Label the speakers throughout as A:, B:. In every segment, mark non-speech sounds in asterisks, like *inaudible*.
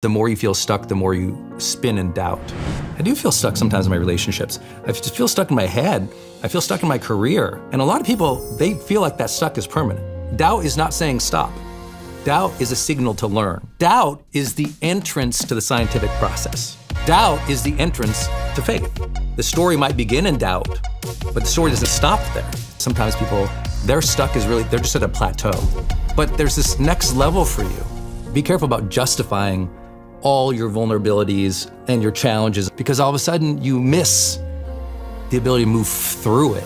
A: The more you feel stuck, the more you spin in doubt. I do feel stuck sometimes in my relationships. I just feel stuck in my head. I feel stuck in my career. And a lot of people, they feel like that stuck is permanent. Doubt is not saying stop. Doubt is a signal to learn. Doubt is the entrance to the scientific process. Doubt is the entrance to faith. The story might begin in doubt, but the story doesn't stop there. Sometimes people, their stuck is really, they're just at a plateau. But there's this next level for you. Be careful about justifying all your vulnerabilities and your challenges because all of a sudden you miss the ability to move through it.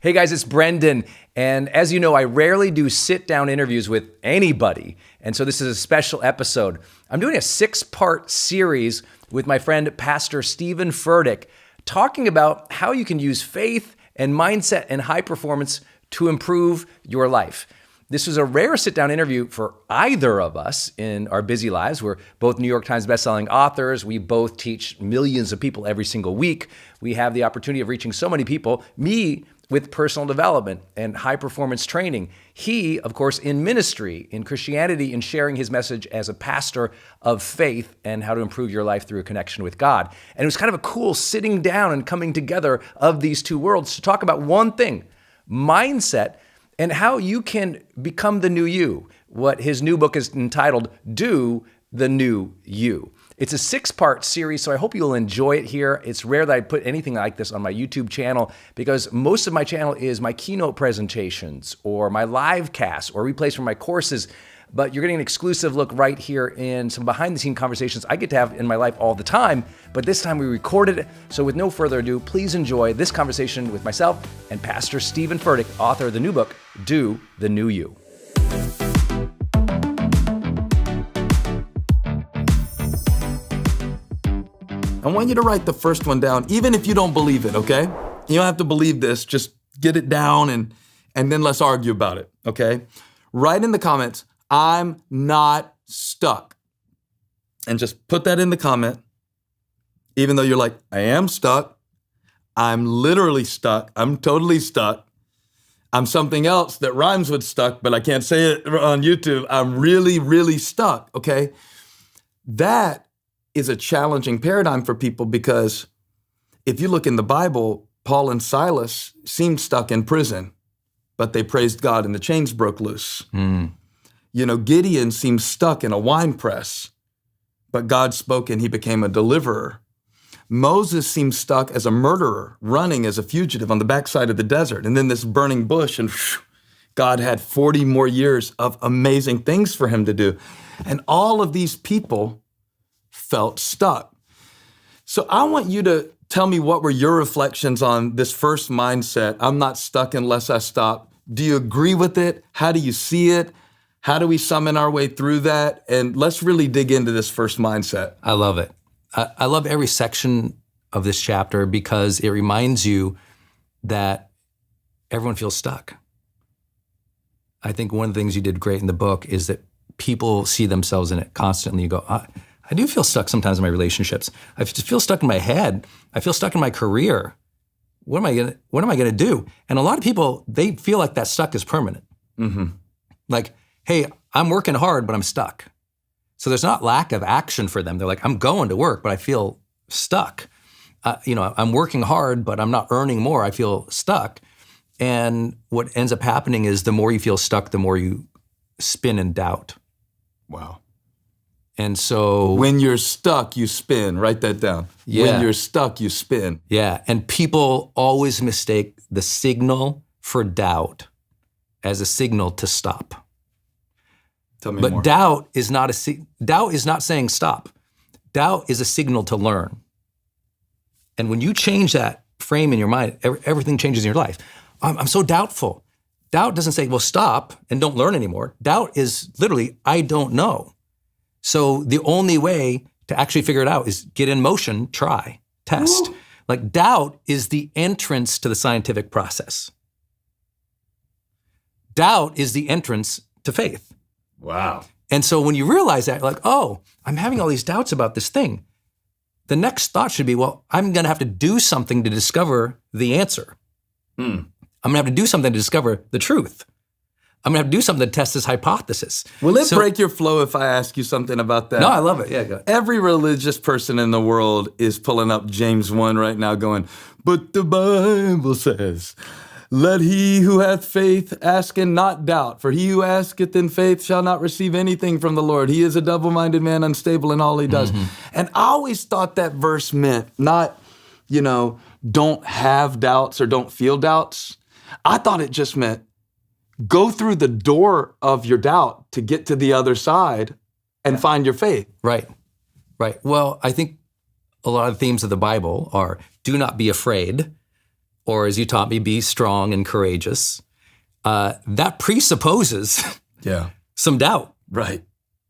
A: Hey guys, it's Brendon. And as you know, I rarely do sit down interviews with anybody. And so this is a special episode. I'm doing a six part series with my friend, Pastor Steven Furtick, talking about how you can use faith and mindset and high performance to improve your life. This was a rare sit down interview for either of us in our busy lives. We're both New York Times bestselling authors. We both teach millions of people every single week. We have the opportunity of reaching so many people. Me, with personal development and high performance training. He, of course, in ministry, in Christianity, in sharing his message as a pastor of faith and how to improve your life through a connection with God. And it was kind of a cool sitting down and coming together of these two worlds to talk about one thing mindset and how you can become the new you. What his new book is entitled Do the New You. It's a six part series, so I hope you'll enjoy it here. It's rare that I put anything like this on my YouTube channel because most of my channel is my keynote presentations or my live casts or replays from my courses but you're getting an exclusive look right here in some behind the scene conversations I get to have in my life all the time. But this time we recorded it. So, with no further ado, please enjoy this conversation with myself and Pastor Steven Furtick, author of the new book, Do the New You.
B: I want you to write the first one down, even if you don't believe it, okay? You don't have to believe this, just get it down and and then let's argue about it, okay? Write in the comments, I'm not stuck. And just put that in the comment, even though you're like, I am stuck. I'm literally stuck. I'm totally stuck. I'm something else that rhymes with stuck, but I can't say it on YouTube. I'm really, really stuck. Okay. That is a challenging paradigm for people because if you look in the Bible, Paul and Silas seemed stuck in prison, but they praised God and the chains broke loose. Mm. You know, Gideon seemed stuck in a wine press, but God spoke and he became a deliverer. Moses seemed stuck as a murderer, running as a fugitive on the backside of the desert, and then this burning bush, and whew, God had 40 more years of amazing things for him to do. And all of these people felt stuck. So I want you to tell me what were your reflections on this first mindset I'm not stuck unless I stop. Do you agree with it? How do you see it? How do we summon our way through that? And let's really dig into this first mindset.
A: I love it. I, I love every section of this chapter because it reminds you that everyone feels stuck. I think one of the things you did great in the book is that people see themselves in it constantly. You go, I, I do feel stuck sometimes in my relationships. I feel stuck in my head. I feel stuck in my career. What am I gonna What am I gonna do? And a lot of people they feel like that stuck is permanent. Mm-hmm. Like hey, I'm working hard, but I'm stuck. So there's not lack of action for them. They're like, I'm going to work, but I feel stuck. Uh, you know, I'm working hard, but I'm not earning more. I feel stuck. And what ends up happening is the more you feel stuck, the more you spin in doubt.
B: Wow.
A: And so
B: when you're stuck, you spin. Write that down. Yeah. When you're stuck, you spin.
A: Yeah. And people always mistake the signal for doubt as a signal to stop.
B: Tell me
A: but
B: more.
A: doubt is not a doubt is not saying stop. Doubt is a signal to learn. And when you change that frame in your mind, everything changes in your life. I'm, I'm so doubtful. Doubt doesn't say, well, stop and don't learn anymore. Doubt is literally, I don't know. So the only way to actually figure it out is get in motion, try, test. Ooh. Like doubt is the entrance to the scientific process. Doubt is the entrance to faith.
B: Wow.
A: And so when you realize that, like, oh, I'm having all these doubts about this thing, the next thought should be, well, I'm going to have to do something to discover the answer. Hmm. I'm going to have to do something to discover the truth. I'm gonna have to do something to test this hypothesis.
B: Will it
A: So-
B: break your flow if I ask you something about that?
A: No, I love it. Yeah, go.
B: Every religious person in the world is pulling up James 1 right now, going, But the Bible says, Let he who hath faith ask and not doubt, for he who asketh in faith shall not receive anything from the Lord. He is a double minded man, unstable in all he does. Mm-hmm. And I always thought that verse meant not, you know, don't have doubts or don't feel doubts. I thought it just meant go through the door of your doubt to get to the other side and find your faith.
A: Right. Right. Well, I think a lot of the themes of the Bible are do not be afraid, or as you taught me, be strong and courageous. Uh, that presupposes *laughs*
B: Yeah.
A: some doubt.
B: Right.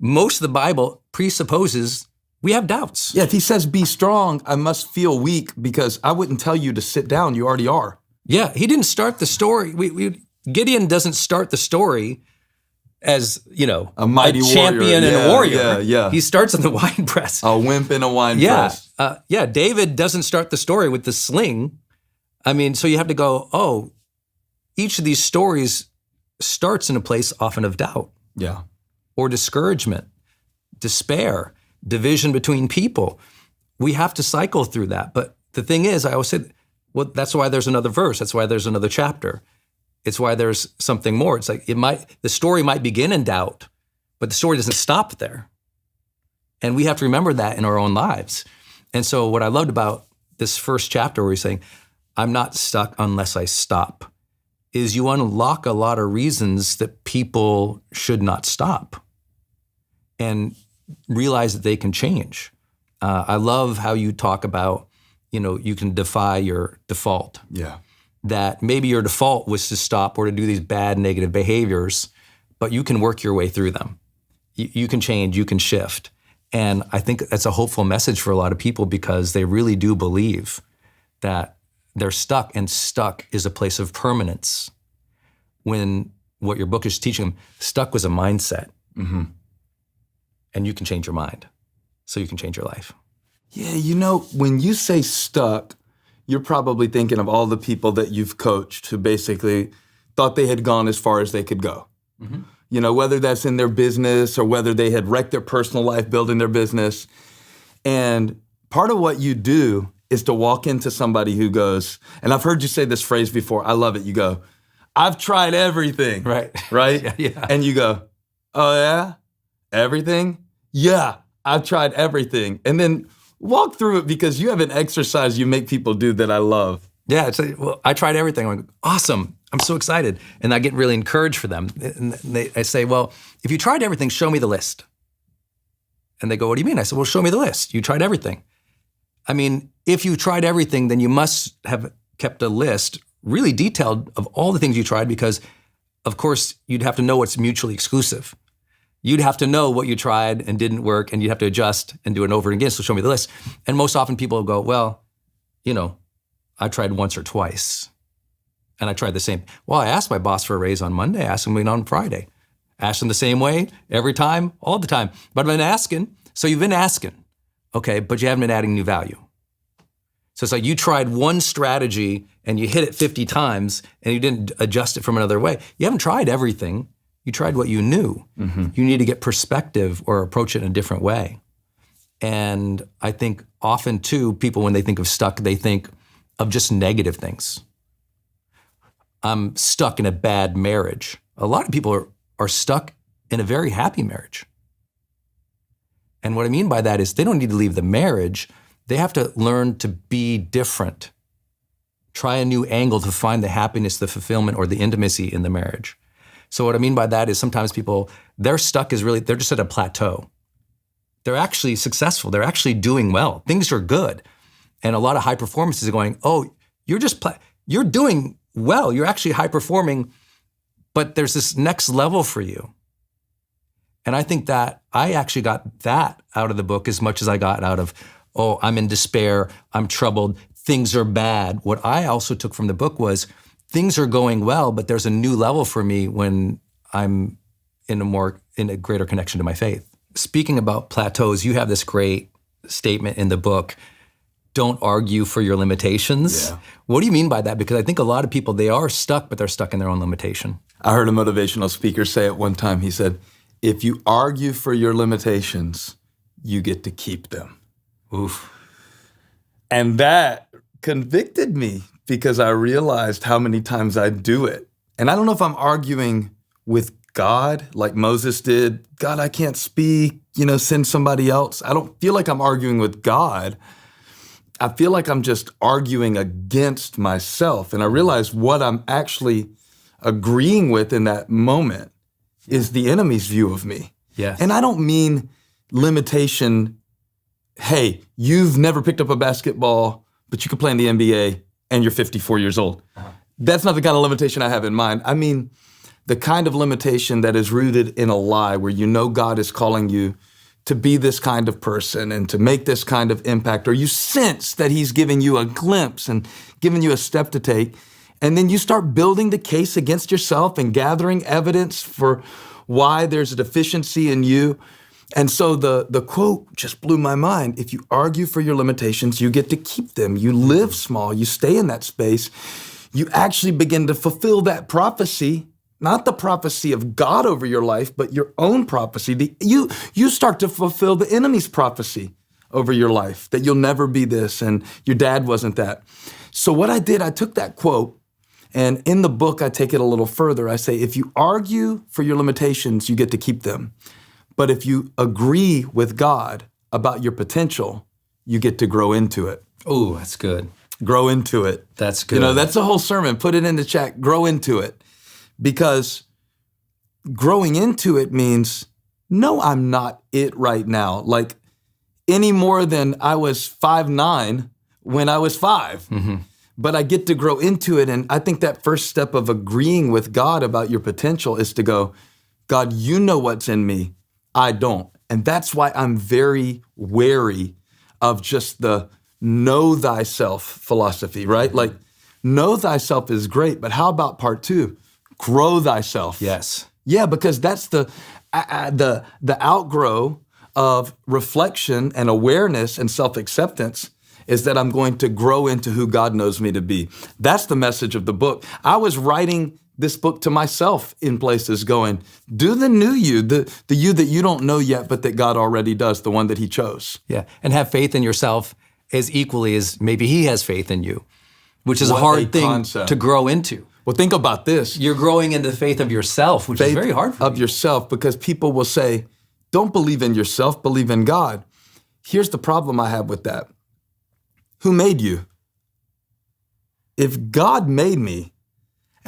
A: Most of the Bible presupposes we have doubts.
B: Yeah, if he says be strong, I must feel weak because I wouldn't tell you to sit down. You already are.
A: Yeah, he didn't start the story. We, we, Gideon doesn't start the story as you know
B: A mighty warrior.
A: champion and
B: Yeah,
A: a warrior.
B: yeah, yeah.
A: He starts in the *laughs* wine press.
B: A wimp in a wine
A: yeah,
B: press.
A: uh, yeah. David doesn't start the story with the sling. I mean, so you have to go. Oh, each of these stories starts in a place often of doubt
B: Yeah.
A: or discouragement, despair, division between people. We have to cycle through that. But the thing is, I always say, well, that's why there's another verse. That's why there's another chapter. It's why there's something more. It's like it might the story might begin in doubt, but the story doesn't stop there. And we have to remember that in our own lives. And so what I loved about this first chapter where he's saying, I'm not stuck unless I stop, is you unlock a lot of reasons that people should not stop and realize that they can change. Uh, I love how you talk about, you know, you can defy your default
B: Yeah.
A: that maybe your default was to stop or to do these bad negative behaviors, but you can work your way through them. You, you can change, you can shift. And I think that's a hopeful message for a lot of people because they really do believe that they're stuck, and stuck is a place of permanence. When what your book is teaching them, stuck was a mindset. Mm-hmm. And you can change your mind so you can change your life.
B: Yeah, you know, when you say stuck, you're probably thinking of all the people that you've coached who basically thought they had gone as far as they could go. Mm-hmm. You know, whether that's in their business or whether they had wrecked their personal life building their business. And part of what you do is to walk into somebody who goes, and I've heard you say this phrase before. I love it. You go, I've tried everything.
A: Right. *laughs*
B: Right?
A: Yeah, *laughs* yeah.
B: And you go, Oh, yeah? Everything? Yeah, I've tried everything. And then walk through it because you have an exercise you make people do that I love.
A: Yeah, it's like, well, I tried everything. I'm like, awesome. I'm so excited. And I get really encouraged for them. And they, I say, well, if you tried everything, show me the list. And they go, what do you mean? I said, well, show me the list. You tried everything. I mean, if you tried everything, then you must have kept a list really detailed of all the things you tried because, of course, you'd have to know what's mutually exclusive. You'd have to know what you tried and didn't work, and you'd have to adjust and do it over and again. So show me the list. And most often people will go, well, you know, I tried once or twice. And I tried the same. Well, I asked my boss for a raise on Monday. I asked him on Friday. Asked him the same way every time, all the time. But I've been asking. So you've been asking. Okay, but you haven't been adding new value. So it's like you tried one strategy and you hit it 50 times and you didn't adjust it from another way. You haven't tried everything. You tried what you knew. Mm-hmm. You need to get perspective or approach it in a different way. And I think often too, people when they think of stuck, they think of just negative things. I'm stuck in a bad marriage. A lot of people are, are stuck in a very happy marriage. And what I mean by that is they don't need to leave the marriage, they have to learn to be different. Try a new angle to find the happiness, the fulfillment, or the intimacy in the marriage. So, what I mean by that is sometimes people, they're stuck is really, they're just at a plateau. They're actually successful, they're actually doing well, things are good. And a lot of high performances are going, oh, you're just, you're doing well, you're actually high performing, but there's this next level for you. And I think that I actually got that out of the book as much as I got out of, oh, I'm in despair, I'm troubled, things are bad. What I also took from the book was things are going well, but there's a new level for me when I'm in a more in a greater connection to my faith. Speaking about plateaus, you have this great statement in the book don't argue for your limitations.
B: Yeah.
A: What do you mean by that? Because I think a lot of people, they are stuck, but they're stuck in their own limitation.
B: I heard a motivational speaker say it one time. He said, If you argue for your limitations, you get to keep them.
A: Oof.
B: And that convicted me because I realized how many times I do it. And I don't know if I'm arguing with God like Moses did. God, I can't speak, you know, send somebody else. I don't feel like I'm arguing with God. I feel like I'm just arguing against myself. And I realize what I'm actually agreeing with in that moment is the enemy's view of me.
A: Yes.
B: And I don't mean limitation, hey, you've never picked up a basketball, but you can play in the NBA and you're 54 years old. Uh-huh. That's not the kind of limitation I have in mind. I mean, the kind of limitation that is rooted in a lie where you know God is calling you to be this kind of person and to make this kind of impact, or you sense that He's giving you a glimpse and giving you a step to take. And then you start building the case against yourself and gathering evidence for why there's a deficiency in you. And so the, the quote just blew my mind. If you argue for your limitations, you get to keep them. You live small, you stay in that space. You actually begin to fulfill that prophecy, not the prophecy of God over your life, but your own prophecy. The, you, you start to fulfill the enemy's prophecy over your life that you'll never be this and your dad wasn't that. So, what I did, I took that quote and in the book, I take it a little further. I say, if you argue for your limitations, you get to keep them. But if you agree with God about your potential, you get to grow into it.
A: Oh, that's good.
B: Grow into it.
A: That's good.
B: You know, that's the whole sermon. Put it in the chat. Grow into it. Because growing into it means, no, I'm not it right now. Like any more than I was five nine when I was 5
A: Mm-hmm.
B: But I get to grow into it. And I think that first step of agreeing with God about your potential is to go, God, you know what's in me. I don't. And that's why I'm very wary of just the know thyself philosophy, right? Like, know thyself is great, but how about part two? Grow thyself.
A: yes.
B: Yeah, because that's the uh, uh, the the outgrow of reflection and awareness and self acceptance is that I'm going to grow into who God knows me to be. That's the message of the book. I was writing this book to myself in places going, do the new you, the, the you that you don't know yet, but that God already does, the one that He chose.
A: Yeah. And have faith in yourself as equally as maybe he has faith in you, which is
B: What
A: a hard
B: a
A: thing
B: concept.
A: to grow into.
B: Well, think about this.
A: You're growing into the faith of yourself, which is very hard for
B: of yourself because people will say, don't believe in yourself, believe in God. Here's the problem I have with that. Who made you? If God made me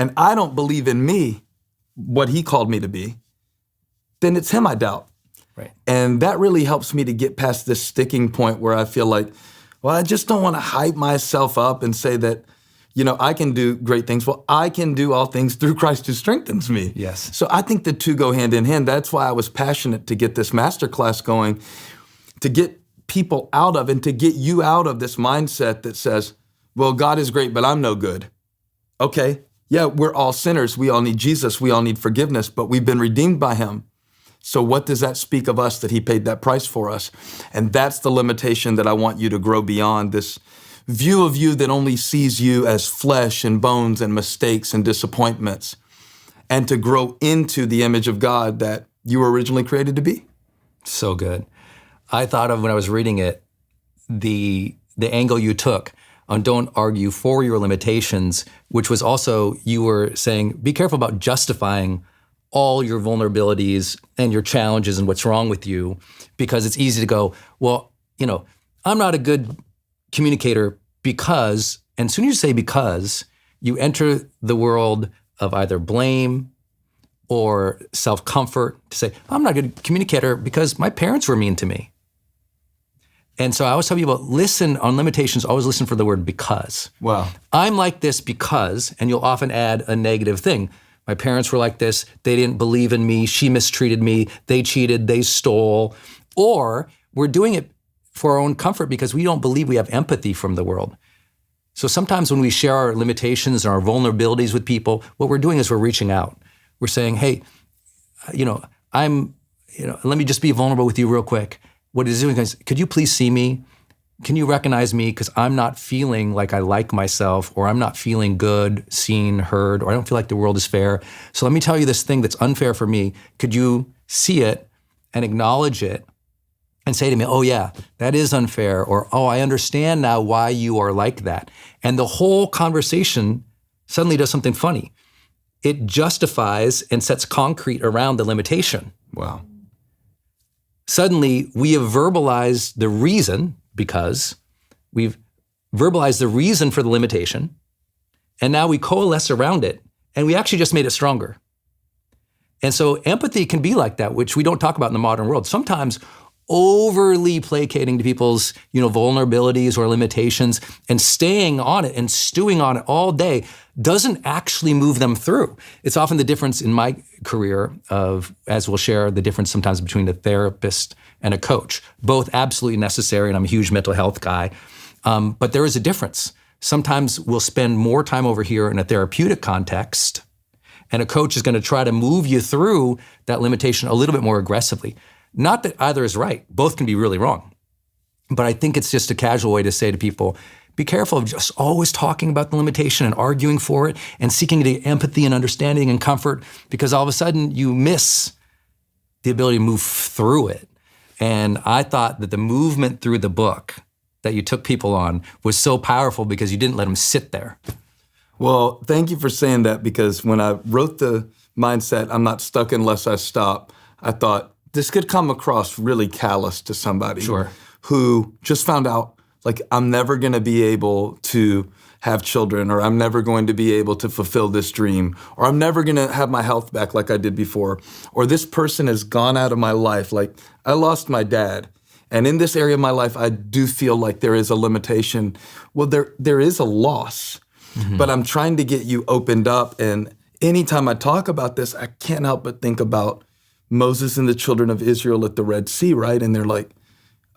B: and I don't believe in me, what he called me to be, then it's him I doubt.
A: Right.
B: And that really helps me to get past this sticking point where I feel like, well, I just don't want to hype myself up and say that, you know, I can do great things. Well, I can do all things through Christ who strengthens me.
A: Yes.
B: So I think the two go hand in hand. That's why I was passionate to get this masterclass going, to get people out of and to get you out of this mindset that says, well, God is great, but I'm no good. Okay. Yeah, we're all sinners. We all need Jesus. We all need forgiveness, but we've been redeemed by him. So, what does that speak of us that He paid that price for us? And that's the limitation that I want you to grow beyond this view of you that only sees you as flesh and bones and mistakes and disappointments, and to grow into the image of God that you were originally created to be.
A: So good. I thought of when I was reading it, the the angle you took on don't argue for your limitations, which was also you were saying be careful about justifying all your vulnerabilities and your challenges and what's wrong with you because it's easy to go, well, you know, I'm not a good communicator because and as soon as you say because, you enter the world of either blame or self comfort to say, I'm not a good communicator because my parents were mean to me. And so I always tell people listen on limitations, always listen for the word because.
B: Wow.
A: I'm like this because, and you'll often add a negative thing. My parents were like this. They didn't believe in me. She mistreated me. They cheated. They stole. Or we're doing it for our own comfort because we don't believe we have empathy from the world. So sometimes when we share our limitations and our vulnerabilities with people, what we're doing is we're reaching out. We're saying, hey, uh, you know, I'm, you know, let me just be vulnerable with you real quick. What is doing is, could you please see me? can you recognize me because I'm not feeling like I like myself or I'm not feeling good, seen, heard, or I don't feel like the world is fair. So let me tell you this thing that's unfair for me. Could you see it and acknowledge it and say to me, oh, yeah, that is unfair, or oh, I understand now why you are like that. And the whole conversation suddenly does something funny. It justifies and sets concrete around the limitation.
B: Wow.
A: Suddenly, we have verbalized the reason because we've verbalized the reason for the limitation, and now we coalesce around it, and we actually just made it stronger. And so empathy can be like that, which we don't talk about in the modern world. Sometimes overly placating to people's you know vulnerabilities or limitations and staying on it and stewing on it all day doesn't actually move them through. It's often the difference in my career of as we'll share the difference sometimes between a therapist and a coach. Both absolutely necessary and i'm a huge mental health guy. Um, but there is a difference. Sometimes we'll spend more time over here in a therapeutic context and a coach is going to try to move you through that limitation a little bit more aggressively not that either is right, both can be really wrong. But I think it's just a casual way to say to people, be careful of just always talking about the limitation and arguing for it and seeking get empathy and understanding and comfort because all of a sudden you miss the ability to move through it. And I thought that the movement through the book that you took people on was so powerful because you didn't let them sit there.
B: Well, thank you for saying that because when I wrote the mindset, I'm not stuck unless I stop, I thought, this could come across really callous to somebody
A: sure.
B: who just found out like I'm never going to be able to have children or I'm never going to be able to fulfill this dream or I'm never going to have my health back like I did before or this person has gone out of my life like I lost my dad and in this area of my life I do feel like there is a limitation well there there is a loss mm-hmm. but I'm trying to get you opened up and anytime I talk about this I can't help but think about Moses and the children of Israel at the Red Sea, right? And they're like,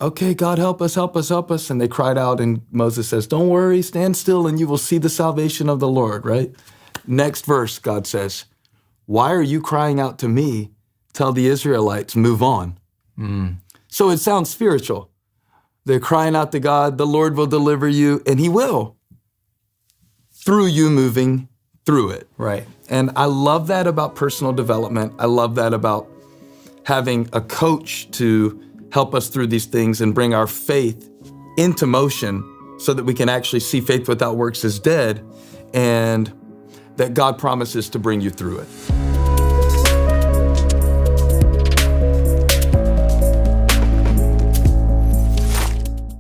B: okay, God, help us, help us, help us. And they cried out, and Moses says, Don't worry, stand still, and you will see the salvation of the Lord, right? Next verse, God says, Why are you crying out to me? Tell the Israelites, move on. Mm. So it sounds spiritual. They're crying out to God, the Lord will deliver you, and He will through you moving through it.
A: Right.
B: And I love that about personal development. I love that about having a coach to help us through these things and bring our faith into motion so that we can actually see faith without works is dead and that God promises to bring you through it.